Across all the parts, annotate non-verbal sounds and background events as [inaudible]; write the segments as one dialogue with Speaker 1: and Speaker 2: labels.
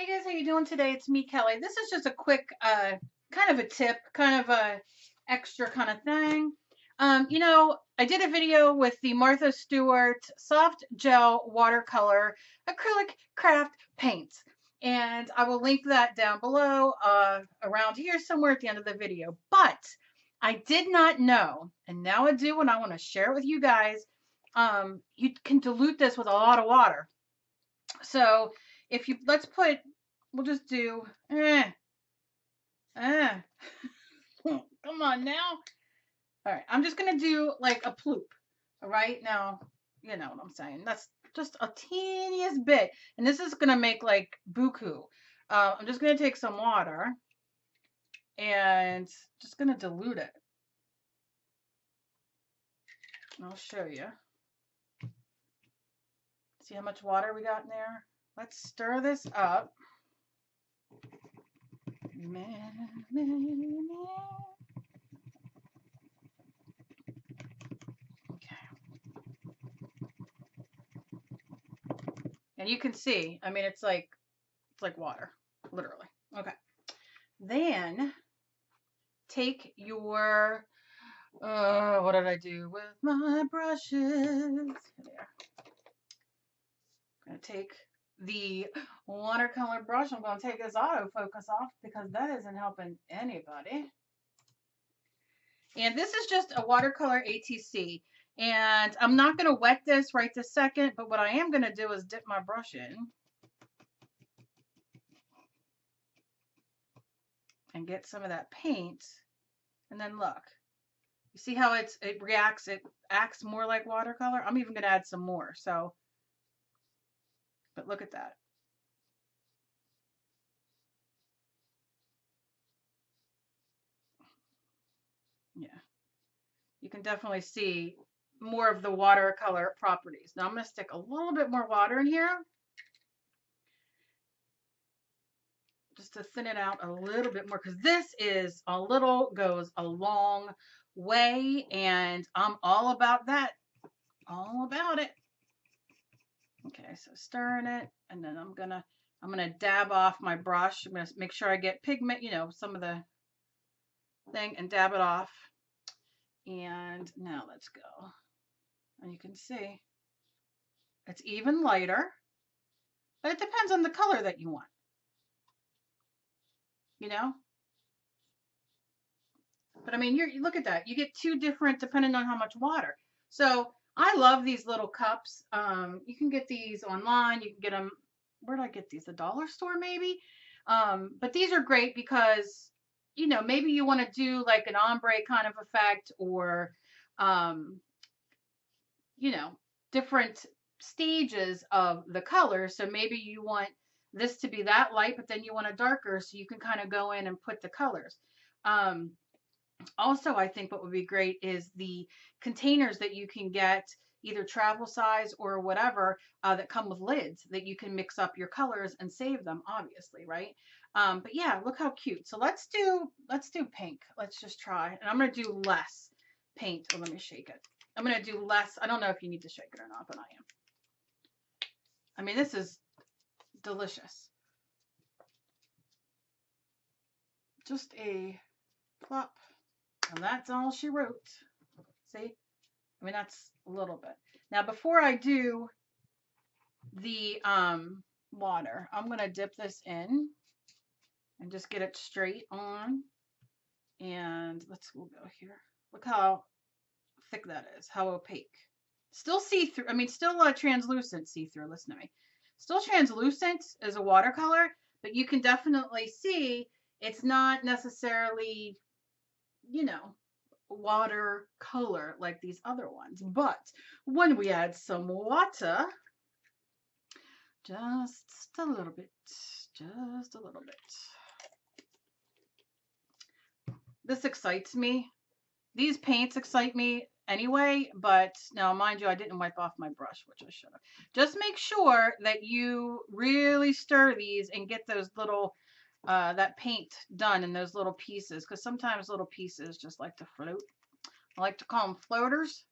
Speaker 1: Hey guys, how you doing today? It's me, Kelly. This is just a quick, uh, kind of a tip, kind of a extra kind of thing. Um, you know, I did a video with the Martha Stewart Soft Gel Watercolor Acrylic Craft Paints. And I will link that down below, uh, around here somewhere at the end of the video. But I did not know, and now I do, and I want to share it with you guys. Um, you can dilute this with a lot of water. So if you, let's put, we'll just do, eh, eh. [laughs] Come on now. All right, I'm just gonna do like a ploop. All right, now you know what I'm saying. That's just a teeniest bit, and this is gonna make like buku. Uh, I'm just gonna take some water and just gonna dilute it. I'll show you. See how much water we got in there? Let's stir this up. And you can see, I mean, it's like, it's like water, literally. Okay. Then take your, uh, what did I do with my brushes? There. I'm going to take the watercolor brush. I'm going to take this autofocus off because that isn't helping anybody. And this is just a watercolor ATC. And I'm not going to wet this right this second, but what I am going to do is dip my brush in. And get some of that paint. And then look. You see how it's it reacts, it acts more like watercolor? I'm even going to add some more. So, but look at that. Yeah. You can definitely see more of the watercolor properties. Now I'm going to stick a little bit more water in here. Just to thin it out a little bit more because this is a little goes a long way and I'm all about that. All about it. Okay, so stirring it and then I'm to I'm to dab off my brush. I'm to make sure I get pigment, you know, some of the thing and dab it off. And now let's go. And you can see it's even lighter, but it depends on the color that you want. You know? But I mean, you look at that. You get two different depending on how much water. So I love these little cups. Um, you can get these online. You can get them. Where did I get these? A dollar store maybe. Um, but these are great because you know maybe you want to do like an ombre kind of effect or um, you know, different stages of the color. So maybe you want this to be that light, but then you want a darker so you can kind of go in and put the colors. Um, also, I think what would be great is the containers that you can get either travel size or whatever uh, that come with lids that you can mix up your colors and save them obviously right um, but yeah look how cute so let's do let's do pink let's just try and I'm gonna do less paint oh, let me shake it I'm going to do less. I don't know if you need to shake it or not, but I am. I mean, this is delicious. Just a plop. And that's all she wrote. See? I mean, that's a little bit. Now, before I do the um, water, I'm going to dip this in and just get it straight on. And let's we'll go here. Look how thick that is, how opaque. Still see-through, I mean, still uh, translucent see-through, listen to me. Still translucent as a watercolor, but you can definitely see it's not necessarily, you know, watercolor like these other ones. But when we add some water, just a little bit, just a little bit. This excites me. These paints excite me anyway, but now mind you, I didn't wipe off my brush, which I should have. Just make sure that you really stir these and get those little, uh, that paint done in those little pieces, because sometimes little pieces just like to float. I like to call them floaters.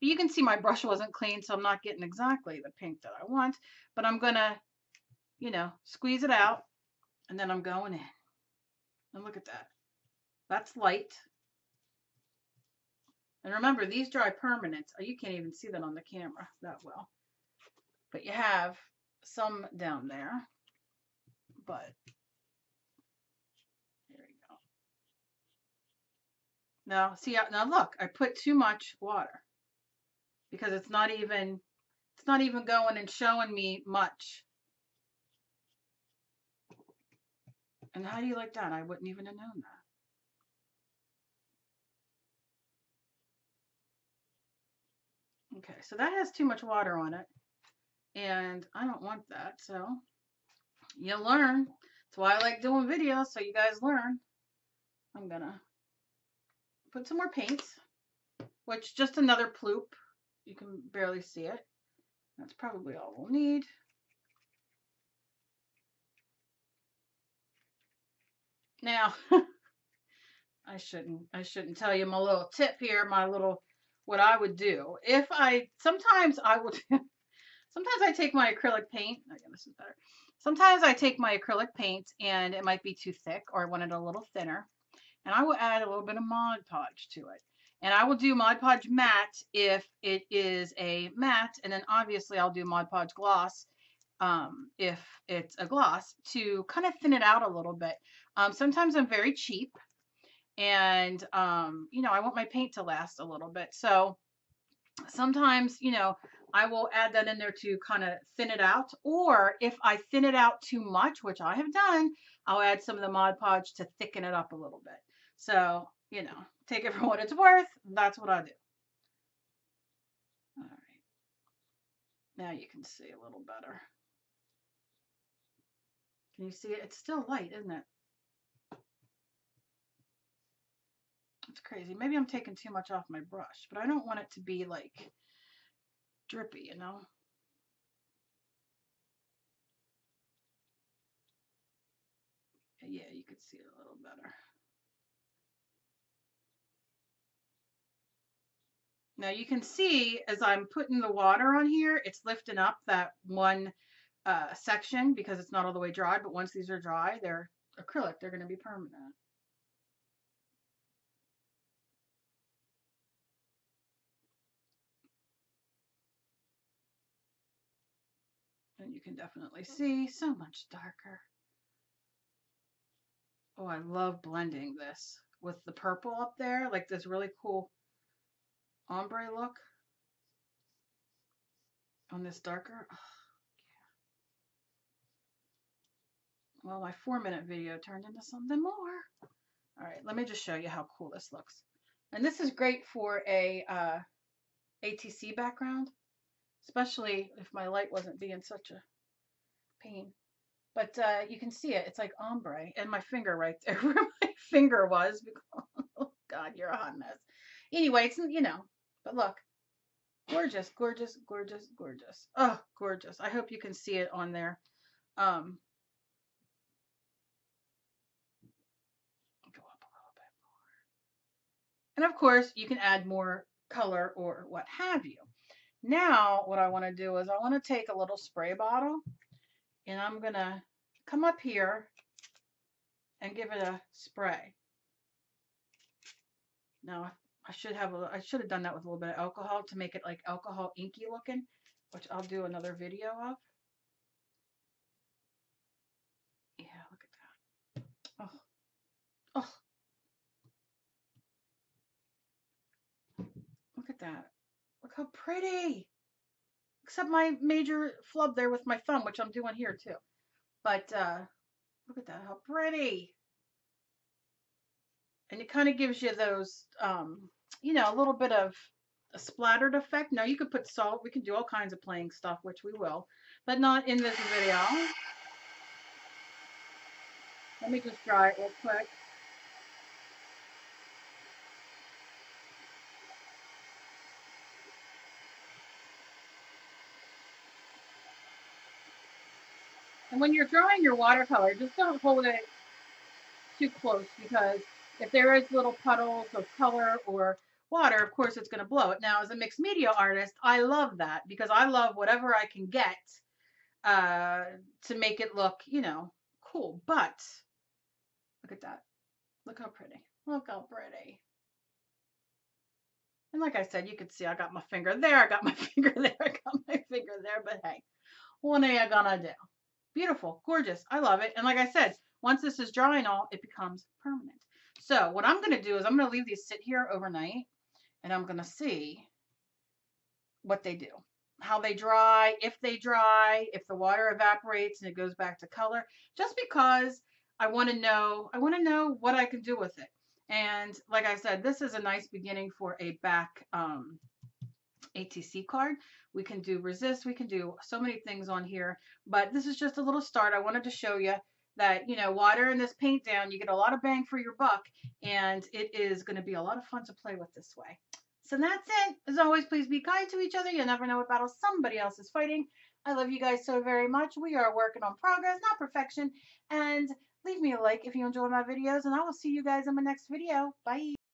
Speaker 1: But you can see my brush wasn't clean, so I'm not getting exactly the pink that I want, but I'm going to, you know, squeeze it out And then I'm going in. And look at that. That's light. And remember, these dry permanent. Oh, you can't even see that on the camera that well. But you have some down there. But there you go. Now, see, now look, I put too much water because it's not even, it's not even going and showing me much. And how do you like that? I wouldn't even have known that. Okay, so that has too much water on it. And I don't want that, so you learn. That's why I like doing videos, so you guys learn. I'm gonna put some more paint, which just another ploop. You can barely see it. That's probably all we'll need. Now, [laughs] I shouldn't I shouldn't tell you my little tip here, my little what I would do. If I sometimes I would [laughs] sometimes I take my acrylic paint. Oh Again, this is better. Sometimes I take my acrylic paint and it might be too thick or I want it a little thinner. And I will add a little bit of Mod Podge to it. And I will do Mod Podge matte if it is a matte. And then obviously I'll do Mod Podge gloss um, if it's a gloss to kind of thin it out a little bit. Um, sometimes I'm very cheap and, um, you know, I want my paint to last a little bit. So sometimes, you know, I will add that in there to kind of thin it out. Or if I thin it out too much, which I have done, I'll add some of the Mod Podge to thicken it up a little bit. So, you know, take it [laughs] for what it's worth. That's what I do. All right. Now you can see a little better. Can you see it? It's still light, isn't it? It's crazy. Maybe I'm taking too much off my brush, but I don't want it to be like drippy, you know? Yeah, you could see it a little better. Now you can see as I'm putting the water on here, it's lifting up that one uh, section because it's not all the way dry, but once these are dry, they're acrylic, they're going to be permanent. And you can definitely see so much darker. Oh, I love blending this with the purple up there, like this really cool ombre look on this darker. Oh. Well, my four minute video turned into something more. All right, let me just show you how cool this looks. And this is great for a uh, ATC background, especially if my light wasn't being such a pain. But uh, you can see it. It's like ombre. And my finger right [laughs] there where my finger was. oh, God, you're a hot mess. Anyway, it's, you know, but look. Gorgeous, gorgeous, gorgeous, gorgeous. Oh, gorgeous. I hope you can see it on there. Um, And of course, you can add more color or what have you. Now, what I want to do is I want to take a little spray bottle and I'm going to come up here and give it a spray. Now, I should have a, I should have done that with a little bit of alcohol to make it like alcohol inky looking, which I'll do another video of. Yeah, look at that. Oh, oh, Look at that. Look how pretty. Except my major flub there with my thumb, which I'm doing here too. But uh, look at that, how pretty. And it kind of gives you those, um, you know, a little bit of a splattered effect. Now you could put salt. We can do all kinds of playing stuff, which we will, but not in this video. Let me just dry it real quick. And when you're drawing your watercolor, just don't hold it too close because if there is little puddles of color or water, of course it's going to blow it. Now, as a mixed media artist, I love that because I love whatever I can get uh, to make it look, you know, cool. But look at that. Look how pretty. Look how pretty. And like I said, you can see I got my finger there, I got my [laughs] finger there, I got my finger there, but hey, what are you gonna do? Beautiful, gorgeous, I love it. And like I said, once this is dry and all, it becomes permanent. So what I'm gonna do is I'm gonna leave these sit here overnight and I'm gonna see what they do, how they dry, if they dry, if the water evaporates and it goes back to color, just because I want to know, I want to know what I can do with it. And like I said, this is a nice beginning for a back um, ATC card. We can do resist, we can do so many things on here, but this is just a little start. I wanted to show you that, you know, watering this paint down, you get a lot of bang for your buck, and it is going to be a lot of fun to play with this way. So that's it. As always, please be kind to each other. You never know what battle somebody else is fighting. I love you guys so very much. We are working on progress, not perfection. And leave me a like if you enjoy my videos, and I will see you guys in my next video. Bye.